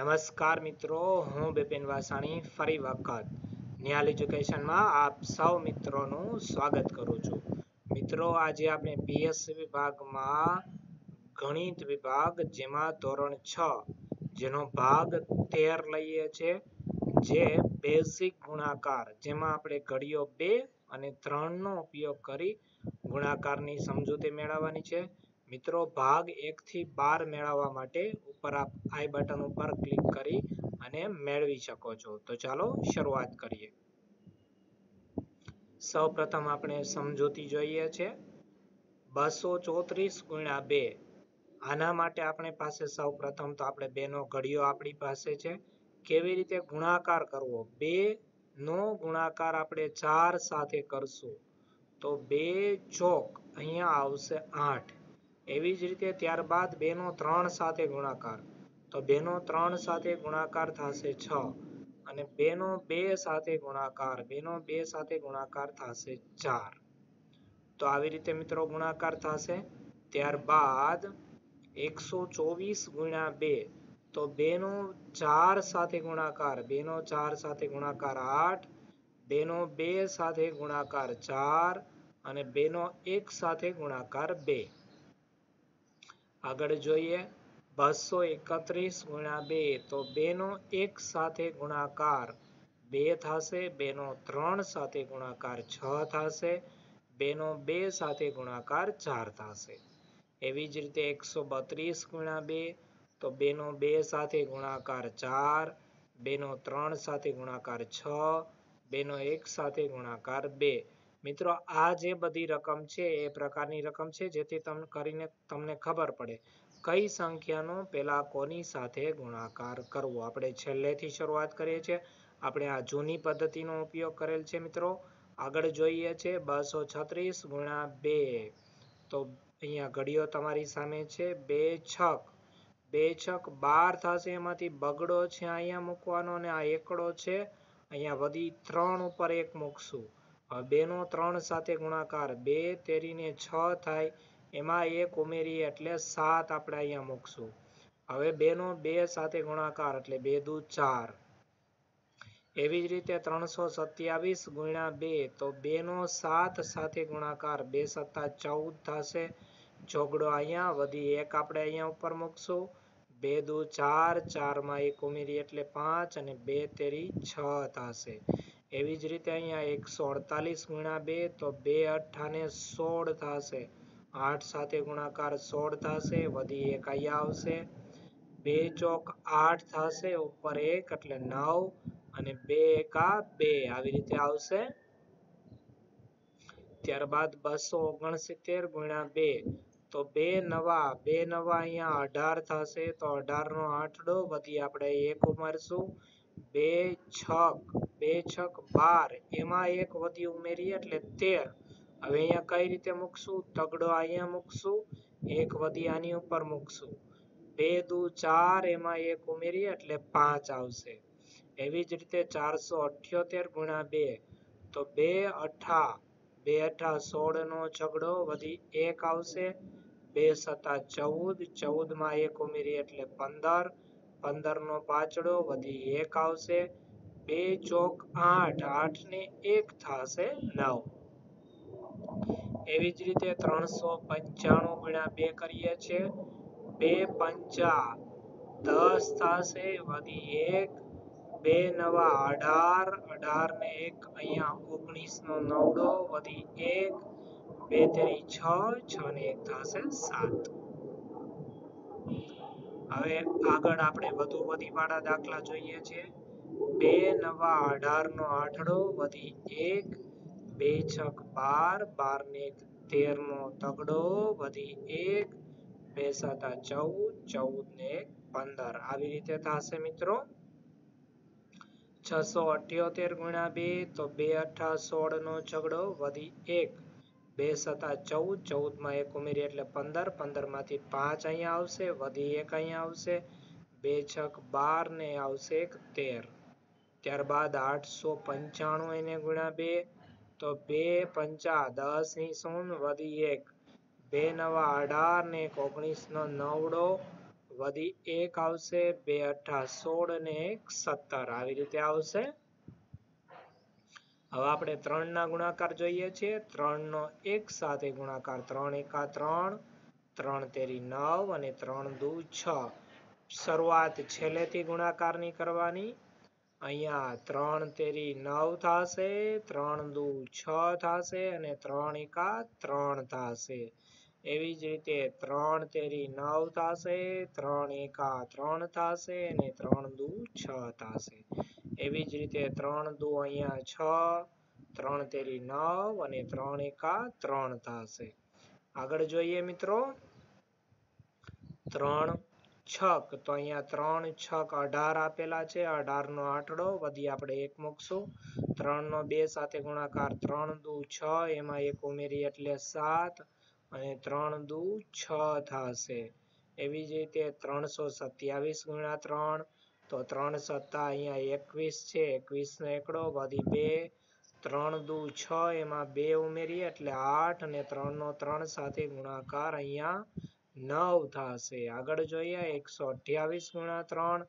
નમસ્કાર મિત્રો, હું બિપિન વાસાણી ફરી વખત નિહાલ એજ્યુકેશનમાં આપ સૌ મિત્રોનું સ્વાગત કરું છું. મિત્રો, આજે આપણે પીએસસી વિભાગમાં ગણિત વિભાગ, જેમાં ધોરણ છ જેનો ભાગ તેર લઈએ છે જે બેઝિક ગુણાકાર, જેમાં આપણે ઘડીઓ બે અને ત્રણનો ઉપયોગ કરી ગુણાકારની સમજૂતી મેળવવાની છે. મિત્રો, ભાગ એકથી બાર મેળવવા માટે ઉપર આપ આઈ બટન ઉપર ક્લિક કરી અને મેળવી શકો છો. તો ચાલો શરૂઆત કરીએ. સૌ પ્રથમ આપણે સમજૂતી જોઈએ છે. બસો ચોત્રીસ ગુણ્યા બે. આના માટે આપણે પાસે સૌ પ્રથમ તો આપણે બેનો ઘડિયો આપણી પાસે છે. કેવી રીતે ગુણાકાર કરવો? બે નો ગુણાકાર આપણે ચાર સાથે કરશું. તો બે ચોક અહીંયા આવશે આઠ. એવી જ રીતે ત્યારબાદ બેનો ત્રણ સાથે ગુણાકાર. તો બેનો ત્રણ સાથે ગુણાકાર થશે છ અને બેનો બે સાથે ગુણાકાર, બેનો બે સાથે ગુણાકાર થશે ચાર. તો આવી રીતે મિત્રો ગુણાકાર થશે. ત્યારબાદ એકસો ચોવીસ ગુણ્યા બે, તો બેનો ચાર સાથે ગુણાકાર, બેનો ચાર સાથે ગુણાકાર આઠ, બેનો બે સાથે ગુણાકાર ચાર અને બેનો એક સાથે ગુણાકાર બે. આગળ જોઈએ. બસો એકત્રીસ ગુણ્યા બે તો બેનો એક સાથે ગુણાકાર બે થશે, બેનો ત્રણ સાથે ગુણાકાર છ થશે, બેનો બે સાથે ગુણાકાર ચાર થશે. એવી જ રીતે એકસો બત્રીસ ગુણ્યા બે તો બેનો બે સાથે ગુણાકાર ચાર, બેનો ત્રણ સાથે ગુણાકાર છ, બેનો એક સાથે ગુણાકાર બે. મિત્રો, આ જે બધી રકમ છે, એ પ્રકારની રકમ છે, જેથી તમને કરીને તમને ખબર પડે કઈ સંખ્યાનો પેલા કોની સાથે ગુણાકાર કરવો. આપણે છેલ્લેથી શરૂઆત કરીએ છીએ. આપણે આ જૂની પદ્ધતિનો ઉપયોગ કરેલ છે, મિત્રો. આગળ જોઈએ છે, બસો છત્રીસ ગુણ્યા બે. તો અહીંયા ઘડીઓ તમારી સામે છે, બે છક. બે છક બાર થશે, એમાંથી બગડો છે, અહીંયા મૂકવાનો અને આ એકડો છે. અહીંયા વધી ત્રણ ઉપર એક મૂકશું. બેનો ત્રણ સાથે ગુણાકાર. બે તેરીને છ થાય, એમાં એક ઉમેરીએ એટલે સાત આપણે અહીંયા મૂકશું. હવે બેનો બે સાથે ગુણાકાર એટલે બે દુ ચાર. એવી જ રીતે ત્રણસો સત્યાવીસ ગુણ્યા બે, તો બેનો સાત સાથે ગુણાકાર. બે સત્તા ચૌદ થશે. જોગડો અહીંયા વધી એક આપણે અહીંયા ઉપર મૂકશું. બે દુ ચાર, ચારમાં એક ઉમેરી એટલે પાંચ અને બે તેરી છ થશે. એવી જ રીતે અહીંયા એકસો અડતાલીસ ગુણ્યા બે તો બે અઠ્ઠાને સોળ થશે. આઠ સાથે ગુણાકાર સોળ થશે, વધી એક અહીંયા આવશે. બે ચોક આઠ થશે, ઉપર એક એટલે નવ અને બે એકા બે આવી રીતે આવશે. ત્યારબાદ બસો ઓગણસિત્તેર ગુણ્યા બે તો બે નવા બે નવા અહીંયા અઢાર થશે તો અઢાર નો આઠડો વધી આપણે એક ઉમેરશું. બે છક બે છક બાર. એમાં એક વધી ઉમેરીએ એટલે તેર. હવે અહીંયા કઈ રીતે મૂકશું? તગડો અહીંયા મૂકશું, એક વધી આની ઉપર મૂકશું. બે દુ ચાર, એમાં એક ઉમેરીએ એટલે પાંચ આવશે. એવી જ રીતે ચારસો અઠ્યોતેર ગુણ્યા બે. તો બે અઠા. બે અઠા સોળ નો છગડો વધી એક આવશે. બે સત્તા ચૌદ. ચૌદમાં એક ઉમેરી એટલે પંદર. પંદર નો પાછડો વધી એક આવશે. બે ચોક આઠ આઠ ને એક થશે નવ. એવી જ રીતે ત્રણસો પંચાણું ગુણ્યા બે કરીએ છીએ. બે પંચા દસ થશે, વધી એક. બે નવા અઢાર અઢાર ને એક અહીંયા ઓગણીસ નો નવડો, વધી એક. બે તેરી છ છ ને એક થશે સાત. હવે આગળ આપણે વધુ વધી વાળા દાખલા જોઈએ છે. બે નવા અઢાર નો આઠડો વધી એક, બે છક બાર બાર ને એક તેર નો તગડો વધી એક, બે સાતા ચૌદ ચૌદ ને પંદર. આવી રીતે થશે મિત્રો. છસો અઠ્યોતેર ગુણ્યા બે તો બે અઠા સોળ નો ઝઘડો વધી એક. બે સતા ચૌદ, ચૌદમાં એક ઉમેરી એટલે પંદર, પંદરમાંથી પાંચ અહીંયા આવશે, વધી એક અહીંયા આવશે, બે છક બાર ને આવશે એક તેર. ત્યારબાદ આઠસો પંચાણું એને ગુણ્યા બે, તો બે પંચા દસની શૂન વધી એક. બે નવા અઢાર ને એક ઓગણીસનો નવડો વધી એક આવશે, બે અઠા સોળ ને એક સત્તર. આવી રીતે આવશે. હવે આપણે ત્રણના ગુણાકાર જોઈએ છીએ ત્રણનો એક સાથે ગુણાકાર ત્રણ એકા ત્રણ ત્રણ તેરી નવ અને ત્રણ દુ છ. શરૂઆત છેલ્લેથી ગુણાકારની કરવાની. અહીંયા ત્રણ તેરી નવ થશે, ત્રણ દુ છ થશે અને ત્રણ એકા ત્રણ થશે. એવી જ રીતે ત્રણ તેરી નવ થશે, ત્રણ એકા ત્રણ થશે અને ત્રણ દુ છ થશે. એવી જ રીતે ત્રણ દુ અહીંયા છ, ત્રણ તેરી નવ અને ત્રણ એકા ત્રણ થશે. આગળ જોઈએ મિત્રો. ત્રણ છક, તો અહીંયા ત્રણ છક અઢાર આપેલા છે. અઢારનો આંકડો વધી આપણે એક મૂકશું. ત્રણનો બે સાથે ગુણાકાર ત્રણ દુ છ, એમાં એક ઉમેરી એટલે સાત. અને ત્રણ દુ છ થશે. એવી જ રીતે ત્રણસો સત્યાવીસ ગુણ્યા ત્રણ, તો ત્રણ સત્તા અહીંયા એકવીસ છે. એકવીસનો એકડો વધી બે, ત્રણ દુ છ, એમાં બે ઉમેરીએ એટલે આઠ, અને ત્રણનો ત્રણ સાથે ગુણાકાર અહીંયા નવ થશે. આગળ જોઈએ, એકસો અઠ્યાવીસ ગુણ્યા ત્રણ,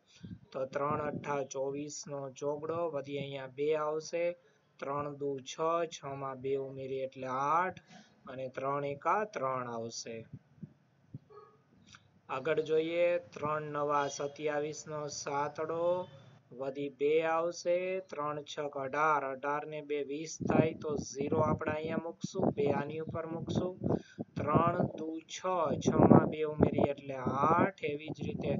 તો ત્રણ અઠ્ઠા ચોવીસનો ચોગડો વધી અહીંયા બે આવશે. ત્રણ દુ છ છમાં બે ઉમેરી એટલે આઠ અને ત્રણ એકા ત્રણ આવશે? આગળ જોઈએ, ત્રણ નવા સત્યાવીસ નો સાતડો, વધી બે આવશે, ત્રણ છક અઢાર અઢાર ને બે વીસ થાય તો ઝીરો આપણે અહીંયા મૂકશું, બે આની ઉપર મૂકશું. ત્રણ, દુ, છ છ માં બે ઉમેરી એટલે આઠ, એવી જ રીતે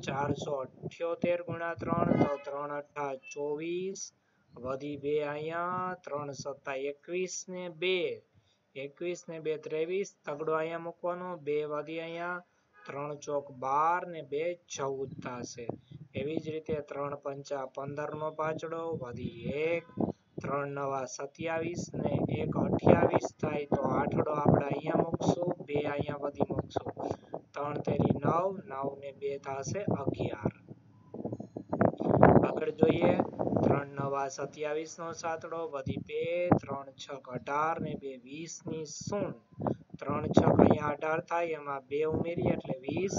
ચારસો અઠ્યોતેર ગુણ્યા ત્રણ, તો ત્રણ અઠા ચોવીસ, વધી બે અહીંયા, ત્રણ સત્તા એકવીસ ને બે એકવીસ ને બે ત્રેવીસ, તગડો અહીંયા મૂકવાનો, બે વધી અહીંયા, ત્રણ ચોક બાર ને બે ચૌદ થશે. એવી જ રીતે ત્રણ પંચા પંદર નો પાછડો વધી એક, ત્રણ નવા સત્યાવીસ ને એક અઠ્યાવીસ થાય તો આઠડો આપણે અહીંયા મૂકશું, બે અહીંયા વધી મૂકશું. ત્રણ તેરી નવ નવ ને બે થશે અગિયાર. આગળ જોઈએ. ત્રણ નવા સત્યાવીસ નો સાતડો વધી બે, ત્રણ છક અઢાર ને બે વીસની શૂન. ત્રણ છક અહીંયા અઢાર થાય, એમાં બે ઉમેરી એટલે વીસ.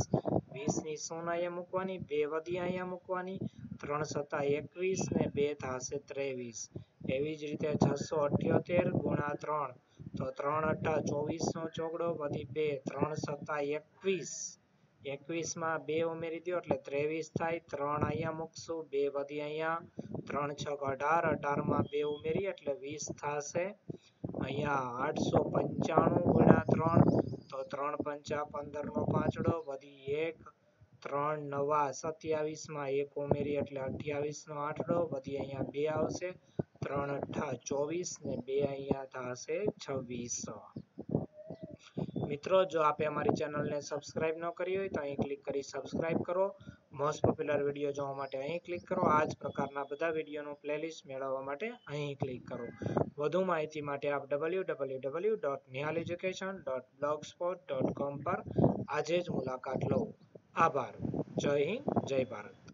વીસની શૂન અહીંયા મૂકવાની, બે વધી અહીંયા મૂકવાની. ત્રણ સત્તા એકવીસ ને બે થશે ત્રેવીસ. એવી જ રીતે છસો અઠ્યોતેર ગુણા ત્રણ. તો ત્રણ અઠા ચોવીસ નો ચોગડો વધી બે, ત્રણ સત્તા એકવીસ. એકવીસમાં બે ઉમેરી દો એટલે ત્રેવીસ થાય, ત્રણ અહીંયા મૂકશું, બે વધી અહીંયા, ત્રણ છક અઢાર અઢારમાં બે ઉમેરી એટલે વીસ થશે. અહીંયા આઠસો પંચાણું ગુણ્યા ત્રણ, તો ત્રણ પંચા પંદરનો પાંચડો, વધી એક, ત્રણ નવા સત્યાવીસમાં એક ઉમેરી એટલે અઠ્યાવીસનો આઠડો, વધી અહીંયા બે આવશે, ત્રણ અઠ્ઠા ચોવીસ ને બે અહીંયા થશે છવ્વીસો. મિત્રો, જો આપે અમારી ચેનલને સબસ્ક્રાઇબ ન કરી હોય તો અહીં ક્લિક કરી સબસ્ક્રાઇબ કરો. મોસ્ટ પોપ્યુલર વીડિયો જોવા માટે અહીં ક્લિક કરો. આ જ પ્રકારના બધા વિડીયોનું પ્લેલિસ્ટ મેળવવા માટે અહીં ક્લિક કરો. વધુ માહિતી માટે આપ ડબલ્યુ નિહાલ એજ્યુકેશન પર આજે જ મુલાકાત લો. આભાર. જય હિન્દ, જય ભારત.